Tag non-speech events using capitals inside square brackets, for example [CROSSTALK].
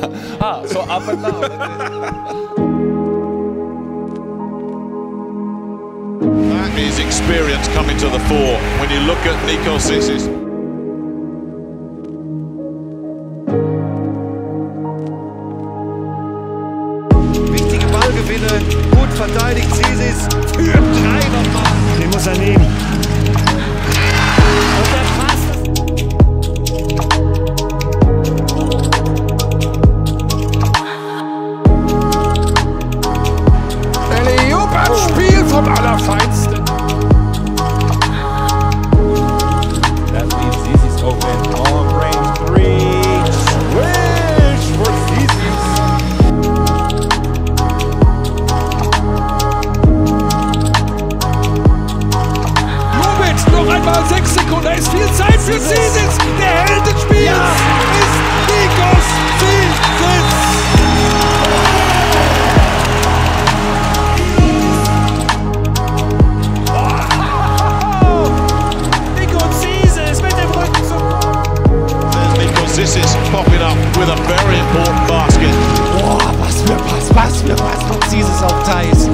[LAUGHS] Ah, so up and down. That is experience coming to the fore when you look at Nico Sissis. Wichtige Ballgewinne, gut verteidigt Sisis für vom Allerfeinsten. That leaves Zizis open on range three. Swish for Zizis. Lubitsch noch einmal 6 Sekunden. Da ist viel Zeit für Zizis. Der hält das Spiel. Ja. with a very important basket. Boah, was für Pass, was für Pass, präzises auf Thais.